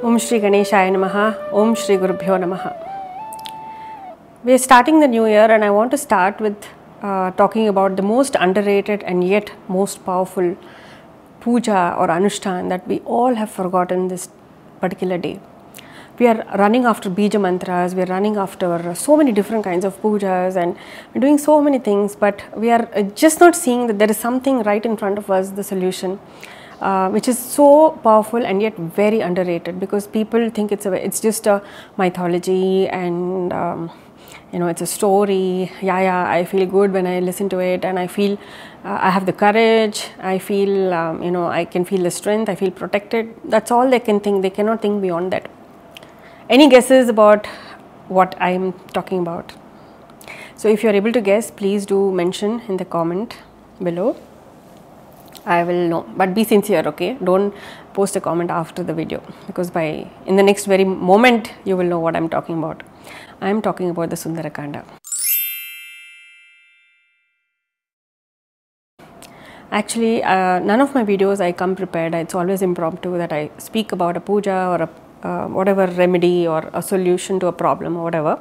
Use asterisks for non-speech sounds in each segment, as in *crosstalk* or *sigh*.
Om Shri Ganeshaya Namaha, Om Shri Gurubhyo Namaha. We are starting the new year, and I want to start with uh, talking about the most underrated and yet most powerful puja or anushthan that we all have forgotten this particular day. We are running after bija mantras, we are running after so many different kinds of pujas, and we're doing so many things, but we are uh, just not seeing that there is something right in front of us, the solution. Uh, which is so powerful and yet very underrated because people think it's a it's just a mythology and um, you know it's a story. Yeah yeah i feel good when i listen to it and i feel uh, i have the courage. I feel um, you know i can feel the strength. I feel protected. That's all they can think. They cannot think beyond that. Any guesses about what i'm talking about? So if you're able to guess please do mention in the comment below I will know. But be sincere, okay? Don't post a comment after the video because by in the next very moment you will know what I'm talking about. I am talking about the Sundarakanda. Actually, uh, none of my videos I come prepared. It's always impromptu that I speak about a puja or a uh, whatever remedy or a solution to a problem or whatever.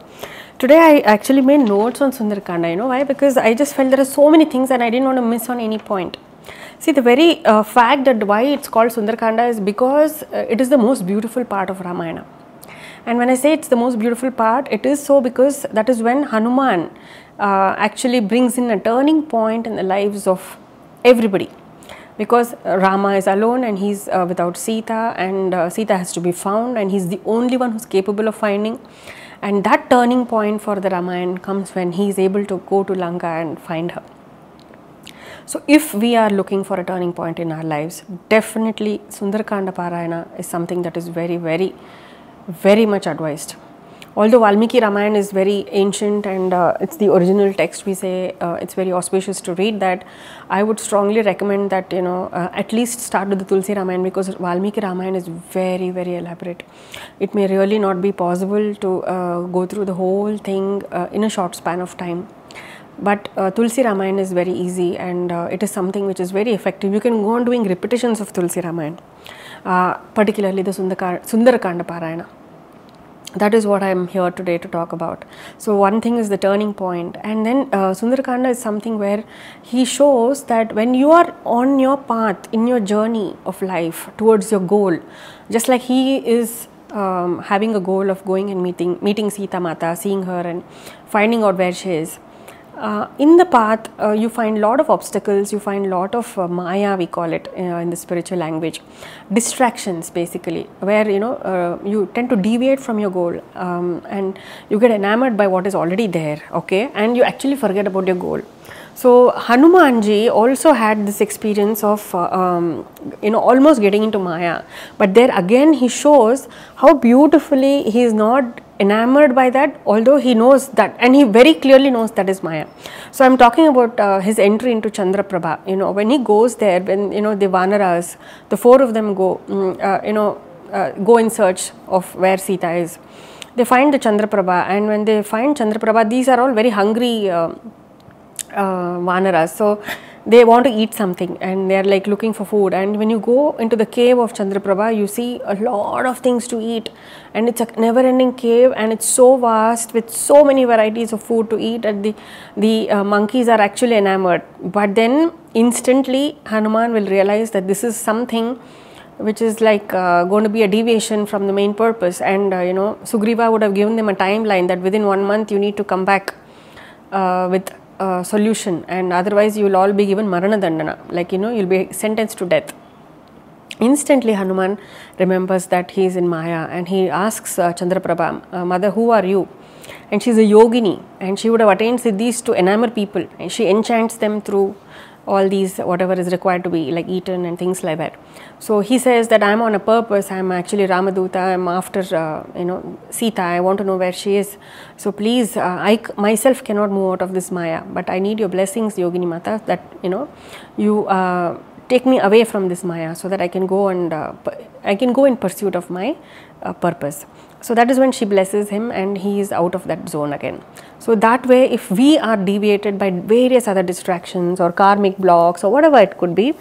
Today I actually made notes on Sundarakanda. You know why? Because I just felt there are so many things and I didn't want to miss on any point. See, the very uh, fact that why it's called Sundarakanda is because uh, it is the most beautiful part of Ramayana. And when I say it's the most beautiful part, it is so because that is when Hanuman uh, actually brings in a turning point in the lives of everybody. Because Rama is alone and he's uh, without Sita, and uh, Sita has to be found, and he's the only one who's capable of finding. And that turning point for the Ramayana comes when he is able to go to Lanka and find her. So, if we are looking for a turning point in our lives, definitely Sundarakanda Parayana is something that is very, very, very much advised. Although Valmiki Ramayana is very ancient and uh, it's the original text, we say uh, it's very auspicious to read that. I would strongly recommend that you know uh, at least start with the Tulsi Ramayana because Valmiki Ramayana is very, very elaborate. It may really not be possible to uh, go through the whole thing uh, in a short span of time but uh, Tulsi Ramayana is very easy and uh, it is something which is very effective. You can go on doing repetitions of Tulsi Ramayana, uh, particularly the Sundaka, Sundarakanda Parayana. That is what I am here today to talk about. So, one thing is the turning point, and then uh, Sundarakanda is something where he shows that when you are on your path in your journey of life towards your goal, just like he is um, having a goal of going and meeting meeting Sita Mata, seeing her and finding out where she is uh, in the path, uh, you find lot of obstacles, you find lot of uh, maya, we call it uh, in the spiritual language, distractions basically, where you know uh, you tend to deviate from your goal um, and you get enamored by what is already there, okay, and you actually forget about your goal. So Hanumanji also had this experience of uh, um, you know almost getting into Maya, but there again he shows how beautifully he is not enamored by that although he knows that and he very clearly knows that is Maya. So I am talking about uh, his entry into Chandraprabha you know when he goes there when you know the Vanaras the four of them go um, uh, you know uh, go in search of where Sita is. They find the Chandraprabha and when they find Chandraprabha these are all very hungry uh, Vanaras. So they want to eat something and they are like looking for food. And when you go into the cave of Chandraprabha you see a lot of things to eat. And it's a never ending cave and it's so vast with so many varieties of food to eat and the the uh, monkeys are actually enamored. But then instantly Hanuman will realize that this is something which is like uh, going to be a deviation from the main purpose. And uh, you know Sugriva would have given them a timeline that within one month you need to come back uh, with solution and otherwise you will all be given marana dandana like you know you'll be sentenced to death. Instantly hanuman remembers that he is in maya and he asks uh, chandraprabha uh, mother who are you? And she's a yogini and she would have attained siddhis to enamor people. And she enchants them through all these whatever is required to be like eaten and things like that. So he says that i'm on a purpose. I'm actually ramaduta. I'm after uh, you know sita. I want to know where she is. So please uh, i myself cannot move out of this maya but i need your blessings yogini mata that you know you uh, take me away from this maya so that i can go and uh, i can go in pursuit of my uh, purpose so that is when she blesses him and he is out of that zone again. So that way if we are deviated by various other distractions or karmic blocks or whatever it could be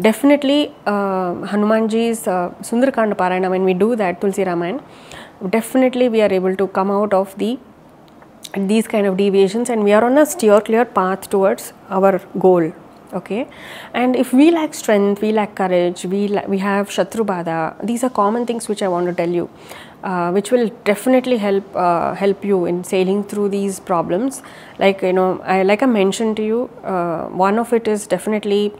definitely uh, hanumanji's uh, sundarakanda parayana when we do that tulsi ramayana definitely we are able to come out of the these kind of deviations and we are on a steer clear path towards our goal okay? And if we lack strength we lack courage we la- we have shatrubada these are common things which i want to tell you uh, which will definitely help uh, help you in sailing through these problems like you know i like i mentioned to you uh, one of it is definitely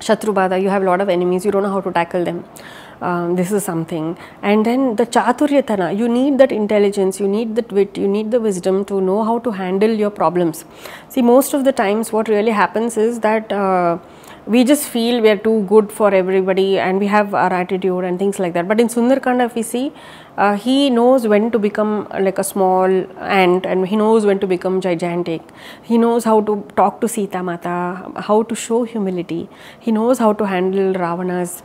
Shatrubada, you have a lot of enemies, you don't know how to tackle them. Um, this is something. And then the Chaturyatana, you need that intelligence, you need that wit, you need the wisdom to know how to handle your problems. See, most of the times, what really happens is that uh, we just feel we are too good for everybody and we have our attitude and things like that. But in Sundarkanda, if we see, uh, he knows when to become like a small ant and he knows when to become gigantic. He knows how to talk to Sita Mata, how to show humility. He knows how to handle Ravana's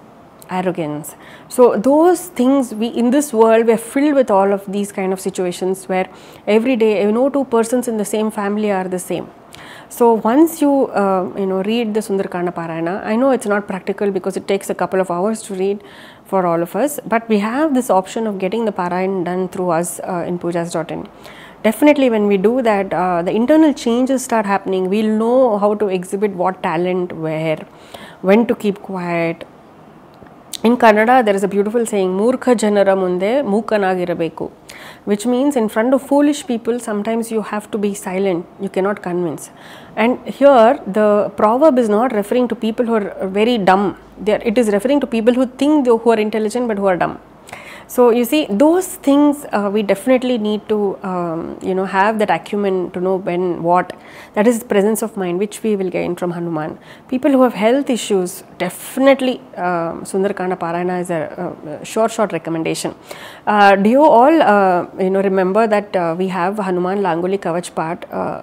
arrogance. So those things we in this world we are filled with all of these kind of situations where every day you know two persons in the same family are the same. So once you uh, you know read the Sundarkanda Parayana, I know it's not practical because it takes a couple of hours to read for all of us, but we have this option of getting the Parayan done through us uh, in poojas.in. Definitely, when we do that, uh, the internal changes start happening. We'll know how to exhibit what talent where, when to keep quiet, in Kannada, there is a beautiful saying, Murkha Janara Munde Mukanagirabeku, which means in front of foolish people, sometimes you have to be silent, you cannot convince. And here, the proverb is not referring to people who are very dumb, are, it is referring to people who think they, who are intelligent but who are dumb. So you see, those things uh, we definitely need to, um, you know, have that acumen to know when, what. That is presence of mind, which we will gain from Hanuman. People who have health issues, definitely um, Sundarakanda Parayana is a, uh short, short recommendation. Uh, do you all, uh, you know, remember that uh, we have Hanuman Langoli Kavach part uh,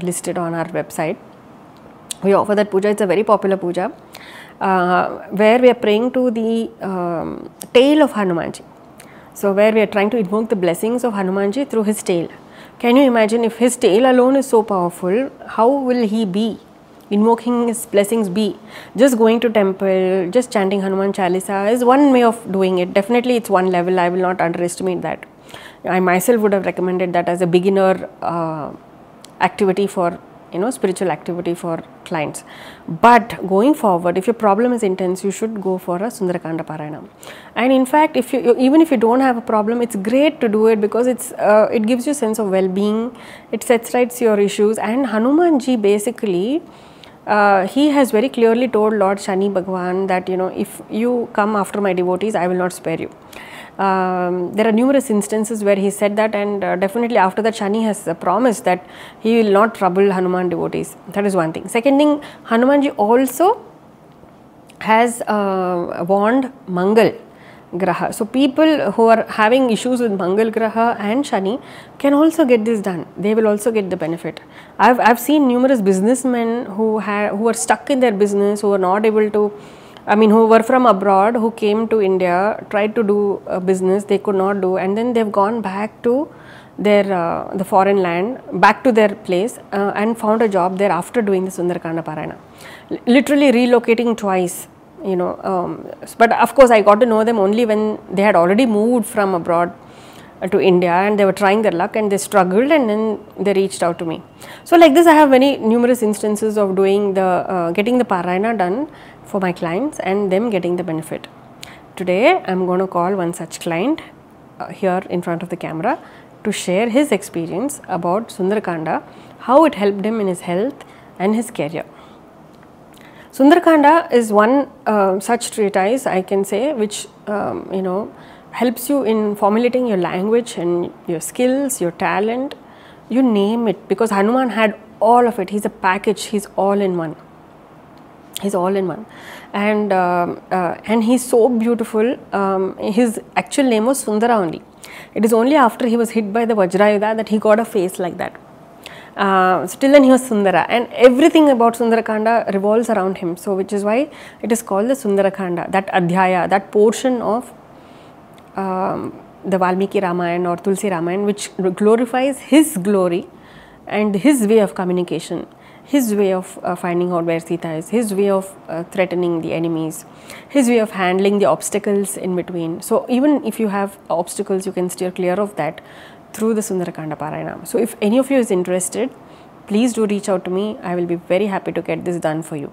listed on our website? we offer that puja it's a very popular puja uh, where we are praying to the um, tail of hanumanji so where we are trying to invoke the blessings of hanumanji through his tail. Can you imagine if his tail alone is so powerful how will he be invoking his blessings be? Just going to temple just chanting hanuman chalisa is one way of doing it. Definitely it's one level. I will not underestimate that. I myself would have recommended that as a beginner uh, activity for you know spiritual activity for clients. But going forward if your problem is intense you should go for a sundarakanda parayana. And in fact if you even if you don't have a problem it's great to do it because it's uh, it gives you sense of well-being. It sets right your issues. And hanumanji basically uh, he has very clearly told Lord Shani Bhagwan that you know if you come after my devotees, I will not spare you. Um, there are numerous instances where he said that, and uh, definitely after that, Shani has uh, promised that he will not trouble Hanuman devotees. That is one thing. Second thing, Hanumanji also has uh, warned Mangal Graha. So, people who are having issues with Mangal Graha and Shani can also get this done. They will also get the benefit. I've, I've seen numerous businessmen who, ha- who are stuck in their business, who are not able to, I mean, who were from abroad, who came to India, tried to do a business, they could not do, and then they've gone back to their uh, the foreign land back to their place uh, and found a job there after doing the Sundarakanda Parayana. L- literally relocating twice, you know. Um, but of course, I got to know them only when they had already moved from abroad uh, to India and they were trying their luck and they struggled and then they reached out to me. So like this, I have many numerous instances of doing the uh, getting the Parayana done for my clients and them getting the benefit. Today, I'm going to call one such client uh, here in front of the camera to share his experience about Sundarakanda, how it helped him in his health and his career. Sundarakanda is one uh, such treatise I can say which um, you know helps you in formulating your language and your skills, your talent, you name it because Hanuman had all of it. He's a package. He's all in one. He's all in one, and um, uh, and he's so beautiful. Um, his actual name was Sundara only. It is only after he was hit by the Vajrayuda that he got a face like that. Uh, so till then he was Sundara, and everything about Sundarakanda revolves around him. So which is why it is called the Sundarakanda. That adhyaya, that portion of um, the Valmiki Ramayana or Tulsi Ramayana, which glorifies his glory and his way of communication, his way of uh, finding out where Sita is, his way of uh, threatening the enemies, his way of handling the obstacles in between. So, even if you have obstacles, you can steer clear of that through the Sundarakanda Parayana. So, if any of you is interested, please do reach out to me. I will be very happy to get this done for you.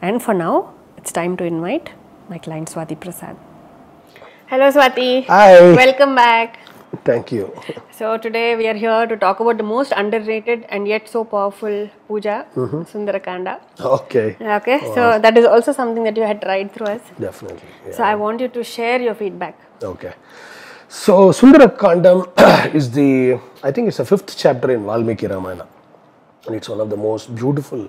And for now, it's time to invite my client Swathi Prasad. Hello Swathi. Hi. Welcome back. Thank you. So today we are here to talk about the most underrated and yet so powerful puja, mm-hmm. Sundarakanda. Okay, Okay, so that is also something that you had tried through us. definitely. yeah. So I want you to share your feedback. Okay. So Sundarakandam *coughs* is the, I think it's the fifth chapter in Valmiki Ramayana. And it's one of the most beautiful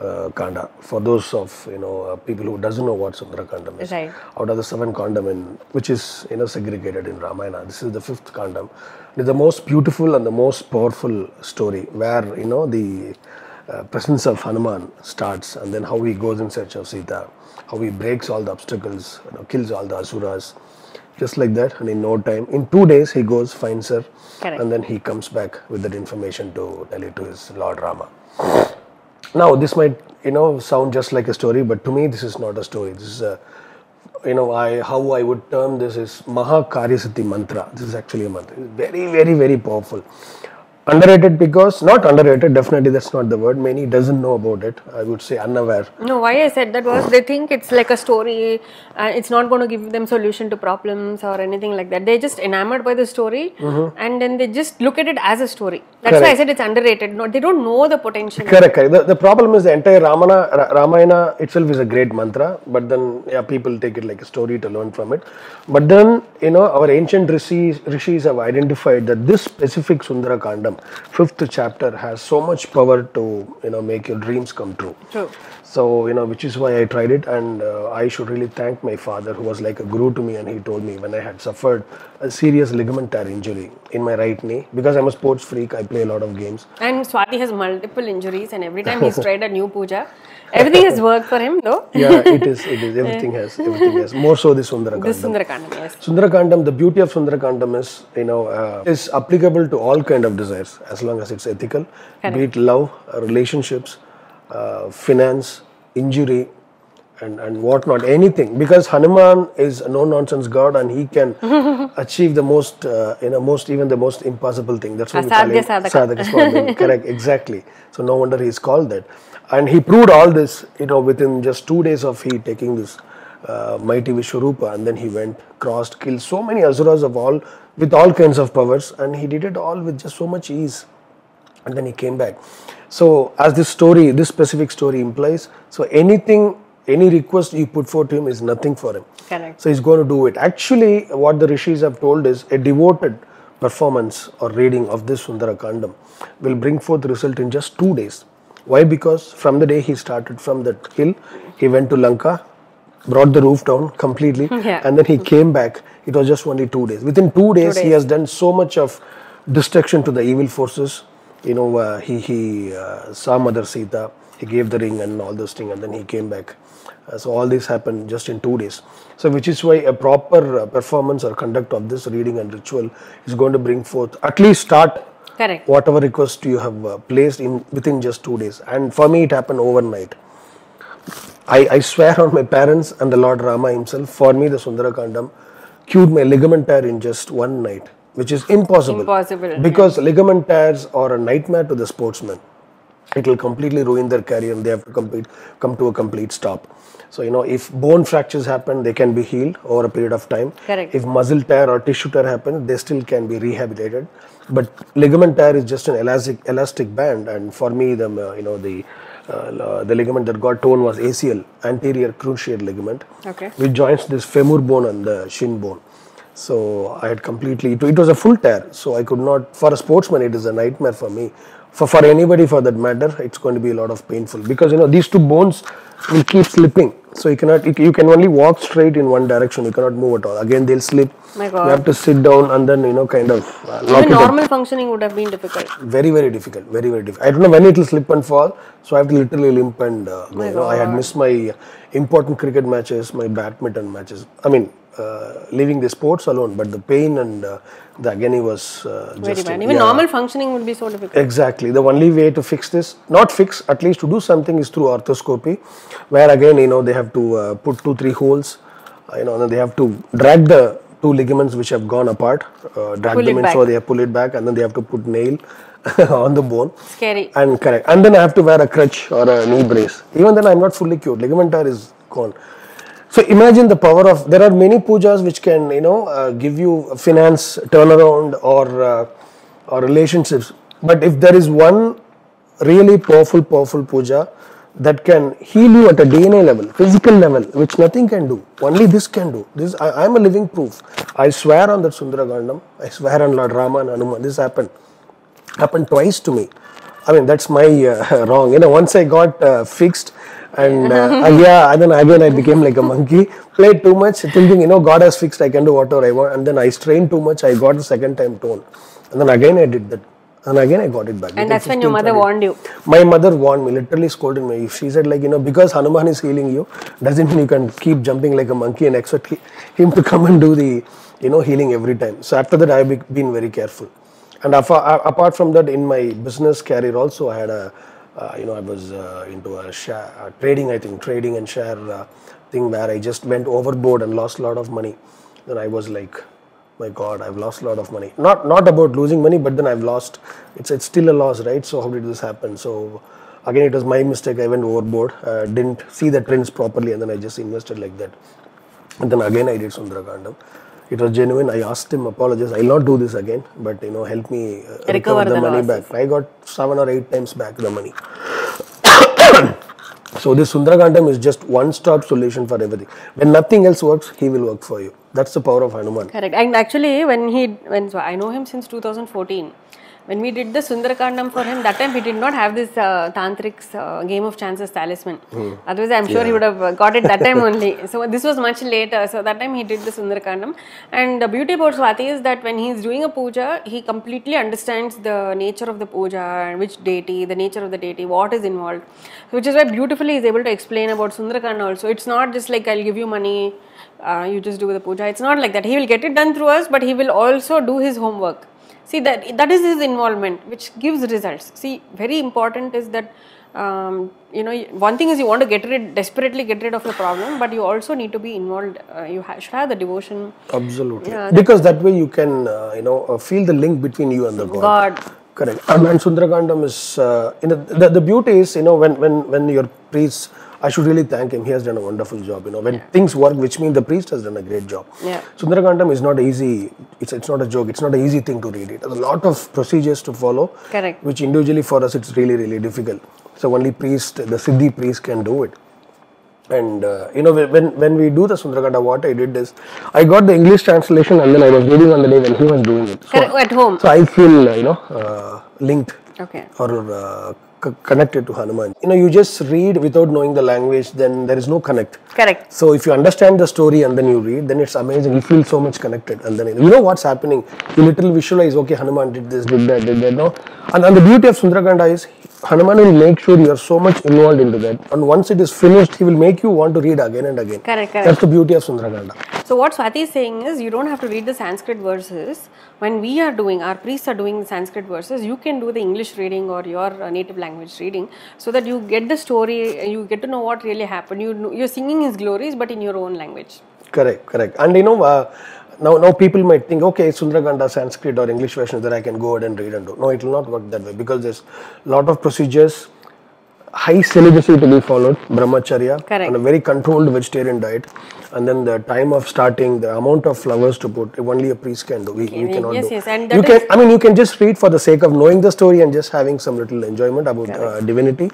uh, kanda for those of you know uh, people who doesn't know what Sundarakandam is. Right. Out of the seven kandam in which is you know segregated in Ramayana, this is the fifth kandam. It's the most beautiful and the most powerful story where you know the uh, presence of Hanuman starts and then how he goes in search of Sita, how he breaks all the obstacles, you know, kills all the asuras, just like that. And in no time, in two days, he goes finds her, Correct. and then he comes back with that information to tell it to his Lord Rama. Now, this might you know sound just like a story, but to me, this is not a story. This is a you know I how I would term this is Maha Karyasiddhi mantra. This is actually a mantra. It's very very very powerful. Underrated because not underrated. Definitely, that's not the word. Many doesn't know about it. I would say unaware. No, why I said that was they think it's like a story and it's not going to give them solution to problems or anything like that. They're just enamored by the story mm-hmm. and then they just look at it as a story. That's why I said it's underrated. No, they don't know the potential. Correct, correct. The, the problem is the entire Ramana, Ra- Ramayana itself is a great mantra, but then yeah, people take it like a story to learn from it. But then, you know, our ancient rishis, rishis have identified that this specific Sundara Kandam, fifth chapter, has so much power to, you know, make your dreams come true. True. So, you know, which is why I tried it, and uh, I should really thank my father, who was like a guru to me, and he told me when I had suffered a serious ligament tear injury in my right knee, because I'm a sports freak, I play a lot of games. And Swathi has multiple injuries and every time he's *laughs* tried a new puja, everything has worked for him though. yeah, it is. It is. *laughs* Everything has. Everything has. More so, this Sundarakandam. This Sundarakandam, yes. Sundarakandam. The beauty of Sundarakandam is, you know, uh, is applicable to all kind of desires as long as it's ethical, be it love, relationships, uh, finance, injury, and and whatnot. Anything because Hanuman is a no nonsense god and he can *laughs* achieve the most, uh, you know, most even the most impossible thing. That's what we call him. sadhaka. Is. *laughs* Correct, exactly. So no wonder he's called that. And he proved all this, you know, within just two days of he taking this uh, mighty Vishwarupa, and then he went, crossed, killed so many asuras of all with all kinds of powers, and he did it all with just so much ease. And then he came back. So, as this story, this specific story implies, so anything, any request you put forth to him is nothing for him. Correct. So he's going to do it. Actually, what the rishis have told is a devoted performance or reading of this Sundara Kandam will bring forth result in just two days. Why? Because from the day he started from that hill, he went to Lanka, brought the roof down completely, *laughs* Yeah. and then he came back. It was just only two days. Within two days, he days. has done so much of destruction to the evil forces. You know, uh, he he uh, saw Mother Sita, he gave the ring and all those things, and then he came back. Uh, so all this happened just in two days. So which is why a proper uh, performance or conduct of this reading and ritual is going to bring forth at least start Correct. whatever request you have uh, placed in within just two days. And for me, it happened overnight. I, I swear on my parents and the Lord Rama himself, for me, the Sundarakandam cured my ligament tear in just one night, which is impossible. Impossible, Because ligament tears are a nightmare to the sportsman. It will completely ruin their career and they have to complete, come to a complete stop. So, you know, if bone fractures happen, they can be healed over a period of time. Correct. If muscle tear or tissue tear happens, they still can be rehabilitated. But ligament tear is just an elastic elastic band, and for me, the uh, you know the uh, the ligament that got torn was ACL, anterior cruciate ligament, Okay. which joins this femur bone and the shin bone. So I had completely it, was a full tear. So I could not for a sportsman it is a nightmare for me. For for anybody for that matter, it's going to be a lot of painful because you know these two bones will keep slipping. So you cannot, you, you can only walk straight in one direction. You cannot move at all. Again, they'll slip. My God. You have to sit down and then you know kind of uh, Even it up. normal functioning would have been difficult. Very very difficult. Very very difficult. I don't know when it will slip and fall. So I have to literally limp and uh, you know I had missed my important cricket matches, my badminton matches. I mean, uh, leaving the sports alone, but the pain and uh, the agony was uh, Very just bad. Even yeah. normal functioning would be so difficult. Exactly. The only way to fix this, not fix, at least to do something is through arthroscopy, where again, you know, they have to uh, put two, three holes, uh, you know, and then they have to drag the two ligaments which have gone apart, uh, drag Pull them in so they pull it back, and then they have to put nail *laughs* on the bone. Scary. And correct. And then I have to wear a crutch or a knee brace. Even then, I'm not fully cured. Ligamentar is gone. So imagine the power of. There are many pujas which can, you know, uh, give you finance turnaround or uh, or relationships. But if there is one really powerful, powerful puja that can heal you at a DNA level, physical level, which nothing can do. Only this can do. This I am a living proof. I swear on that Sundaragandam. I swear on Lord Rama and Hanuman. This happened happened twice to me. I mean, that's my uh, *laughs* wrong. You know, once I got uh, fixed, and uh, *laughs* yeah, and then again I became like a monkey. Played too much, thinking you know God has fixed, I can do whatever I want. And then I strained too much. I got the second time tone, and then again I did that, and again I got it back. And that's when your mother 20. warned you. My mother warned me, literally scolded me. She said, like, you know, because Hanuman is healing you, doesn't mean you can keep jumping like a monkey and expect him to come and do the, you know, healing every time. So after that, I've been very careful. And apart from that, in my business career also, I had a, uh, you know, I was uh, into a share, trading, I think, trading and share uh, thing where I just went overboard and lost a lot of money. Then I was like, my god i've lost a lot of money. Not not about losing money but then i've lost it's it's still a loss right? So how did this happen? So again it was my mistake. I went overboard uh, didn't see the trends properly and then i just invested like that. And then again i did sundaragandam it was genuine i asked him apologize i'll not do this again but you know help me uh, recover, Recover the, the money losses. back i got seven or eight times back the money *coughs* so this Sundaragandam is just one-stop solution for everything. When nothing else works, he will work for you. That's the power of Hanuman. Correct. And actually, when he, when so I know him since 2014. When we did the Sundarakandam for him, that time he did not have this uh, Tantric's uh, Game of Chances talisman. Otherwise, I'm sure he would have uh, got it that time *laughs* only. So this was much later. So that time he did the Sundarakandam. And the beauty about Swathi is that when he's doing a puja, he completely understands the nature of the puja and which deity, the nature of the deity, what is involved. Which is why beautifully he's able to explain about Sundarakanda also. It's not just like I'll give you money, uh, you just do the puja. It's not like that. He will get it done through us, but he will also do his homework. See that that is his involvement, which gives results. See, very important is that um, you know one thing is you want to get rid, desperately get rid of the problem, but you also need to be involved. Uh, you ha- should have the devotion. Absolutely. Yeah, because that way you can, uh, you know, uh, feel the link between you and the God. God, Correct. And, and Sundaragandam is, uh, you know, the, the beauty is, you know, when, when, when your priest, I should really thank him. He has done a wonderful job. You know, when things work, which means the priest has done a great job. Yeah. Sundaragandam is not easy. It's, it's not a joke. It's not an easy thing to read. It has a lot of procedures to follow. Correct. Which individually for us, it's really, really difficult. So only priest, the Siddhi priest can do it. And uh, you know when when we do the Sundaraganda, what I did is I got the English translation and then I was reading on the day when he was doing it. So, correct, at home. so I feel uh, you know uh, linked Okay. or uh, connected to Hanuman. You know, you just read without knowing the language, then there is no connect. Correct. So if you understand the story and then you read, then it's amazing. You feel so much connected, and then you know what's happening. You literally visualize, okay, Hanuman did this, did that, did that. No, and, and the beauty of Sundaraganda is Hanuman will make sure you are so much involved into that, and once it is finished, he will make you want to read again and again. Correct, correct. That's the beauty of Sundaraganda. So what Swathi is saying is you don't have to read the Sanskrit verses. When we are doing, our priests are doing the Sanskrit verses, you can do the English reading or your uh, native language reading so that you get the story, you get to know what really happened. You know, you're singing his glories but in your own language. Correct, correct. And you know, uh, now now people might think, okay, Sundaraganda Sanskrit or English version that I can go ahead and read and do. No, it will not work that way because there's a lot of procedures, high celibacy to be followed, brahmacharya, Correct. and a very controlled vegetarian diet, and then the time of starting, the amount of flowers to put, only a priest can do. We, we cannot yes, do. yes, and you can, I mean, you can just read for the sake of knowing the story and just having some little enjoyment about uh, divinity.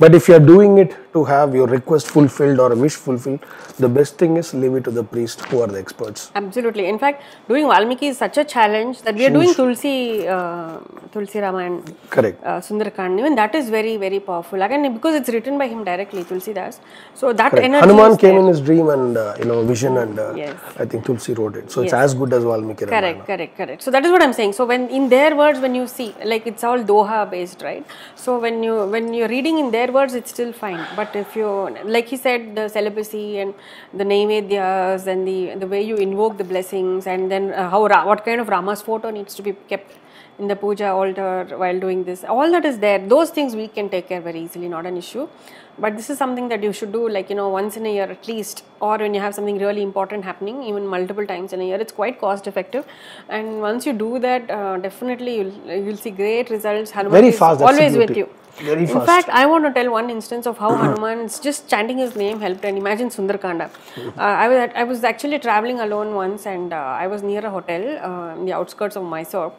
But if you are doing it to have your request fulfilled or a wish fulfilled, the best thing is leave it to the priest who are the experts. Absolutely. In fact, doing Valmiki is such a challenge that we are doing Tulsi, uh, Tulsi Ramayana, Correct. uh. Even that is very, very powerful. Again, because it's written by him directly, Tulsi Das. So that Correct. energy Hanuman came there. in his dream and uh, you know vision, and uh, Yes. I think Tulsi wrote it. So it's as good as Valmiki Ramayana. Correct, correct, correct. So that is what I'm saying. So when in their words, when you see, like it's all Doha based, right? So when you when you're reading in their words, it's still fine. But if you, like he said, the celibacy and the naivedyas and the the way you invoke the blessings, and then uh, how what kind of Rama's photo needs to be kept in the puja altar while doing this, all that is there. Those things we can take care very easily, not an issue. But this is something that you should do, like you know, once in a year at least, or when you have something really important happening, even multiple times in a year. It's quite cost effective, and once you do that, uh, definitely you'll you'll see great results. Hanuman Very is fast, always with you. Very fast. in fact, I want to tell one instance of how Hanuman's just chanting his name helped. And imagine Sundarkanda. Uh, I was at, I was actually traveling alone once, and uh, I was near a hotel uh, in the outskirts of Mysore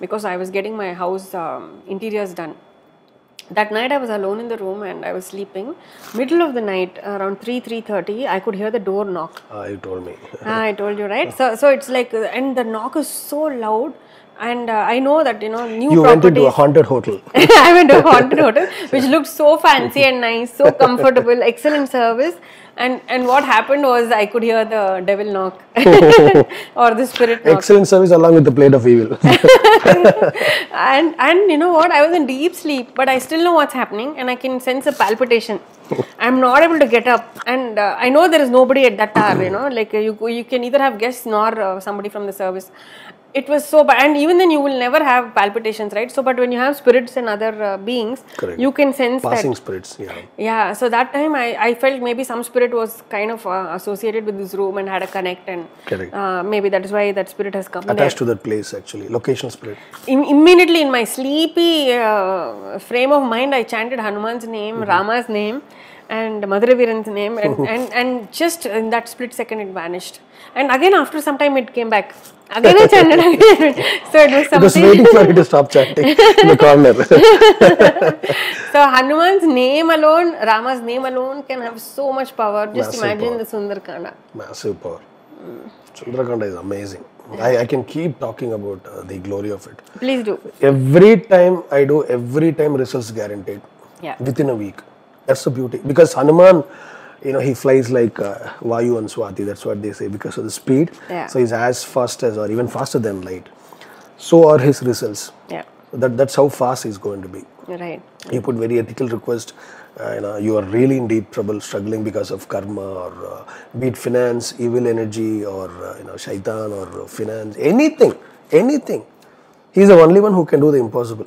because I was getting my house um, interiors done. That night I was alone in the room and I was sleeping. Middle of the night, around three three thirty, I could hear the door knock. Ah, you told me. Ah, I told you right. *laughs* So so it's like, uh, and the knock is so loud, and uh, I know that you know new you went into a haunted hotel. *laughs* I went to a haunted *laughs* hotel, which looked so fancy and nice, so *laughs* comfortable, excellent service. And and what happened was I could hear the devil knock or the spirit knock. Excellent service along with the plate of evil. and and you know what? I was in deep sleep, but I still know what's happening, and I can sense a palpitation. I'm not able to get up, and uh, I know there is nobody at that hour. You know, like uh, you you can either have guests nor uh, somebody from the service. It was so bad, and even then you will never have palpitations, right? So, but when you have spirits and other uh, beings, Correct. you can sense that Passing spirits. Yeah. yeah, so that time I, I felt maybe some spirit was kind of uh, associated with this room and had a connect, and uh, maybe that is why that spirit has come Attached there. to that place actually. location spirit. Im- immediately in my sleepy uh, frame of mind, I chanted Hanuman's name, Rama's name, and Madhuraviran's name, and, *laughs* and, and just in that split second it vanished. And again, after some time, it came back. Again, I chanted *laughs* again. *laughs* so it was something. It was waiting for you to stop chanting in the corner. So Hanuman's name alone, Rama's name alone can have so much power. Just Massive imagine power. the Sundarkanda. Massive power. Sundarakanda is amazing. I, I can keep talking about uh, the glory of it. Please do. Every time I do, every time results guaranteed. Yeah. Within a week. That's the beauty. Because Hanuman, you know, he flies like uh, Vayu and Swati. That's what they say because of the speed. Yeah. So he's as fast as, or even faster than light. So are his results. Yeah, That, that's how fast he's going to be. right. you put very ethical request uh, you know you are really in deep trouble struggling because of karma or uh, be it finance evil energy or uh, you know shaitan or uh, finance anything anything he's the only one who can do the impossible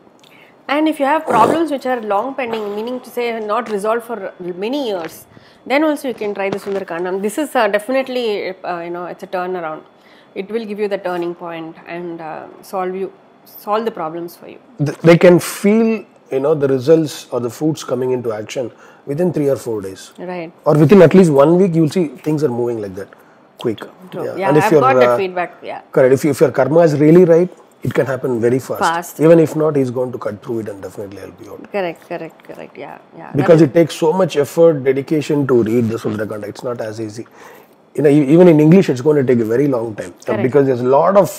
And if you have problems which are long pending, meaning to say not resolved for many years, then also you can try the Sundarkandam. This is uh, definitely, uh, you know, it's a turnaround. It will give you the turning point and uh, solve you, solve the problems for you. They can feel you know the results or the fruits coming into action within three or four days Right. or within at least one week you'll see things are moving like that quick True. Yeah. Yeah, and if I've got that uh, feedback. Yeah. correct if, if your karma is really right it can happen very fast. Fast. even if not he's going to cut through it and definitely help you out Correct, correct, correct. Yeah, yeah. because it takes so much effort dedication to read the Sundarakanda it's not as easy you know even in english it's going to take a very long time Uh, Correct. because there's a lot of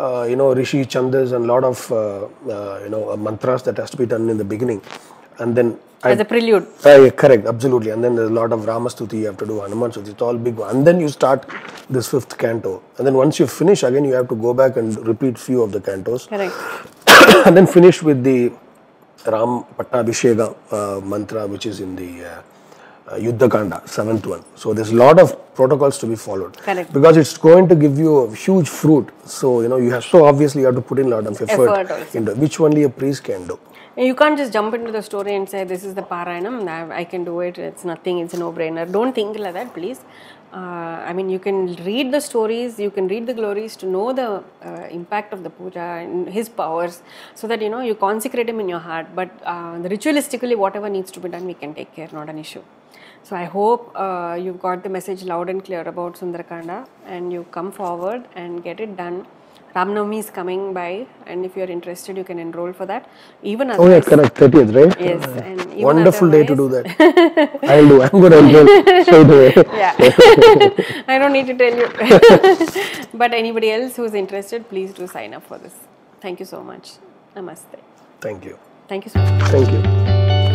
uh, you know rishi chandas and a lot of uh, uh, you know uh, mantras that has to be done in the beginning and then As a prelude. uh, yeah, correct absolutely and then there's a lot of ramastuti you have to do hanuman stuti it's all big one. and then you start this fifth canto and then once you finish again you have to go back and repeat few of the cantos Correct. *coughs* and then finish with the Ram Pattabhishega uh, mantra, which is in the uh, uh, Yuddha Kanda, seventh one. So there's a lot of protocols to be followed. Correct. Because it's going to give you a huge fruit. So you know you have so obviously you have to put in a lot of effort, Effort into which only a priest can do. You can't just jump into the story and say, This is the Parayanam, I can do it, it's nothing, it's a no brainer. Don't think like that, please. Uh, I mean, you can read the stories, you can read the glories to know the uh, impact of the puja and his powers so that you know you consecrate him in your heart. But uh, ritualistically, whatever needs to be done, we can take care, not an issue. So I hope uh, you've got the message loud and clear about Sundarakanda and you come forward and get it done Ramnavami is coming by, and if you are interested, you can enroll for that. Even Oh yeah, otherwise, correct. 30th, right? yes, and Wonderful day to do that. *laughs* I'll do. I'm going to enroll straight away. Yeah, *laughs* I don't need to tell you. *laughs* but anybody else who's interested, please do sign up for this. Thank you so much. Namaste. Thank you. Thank you so much. Thank you.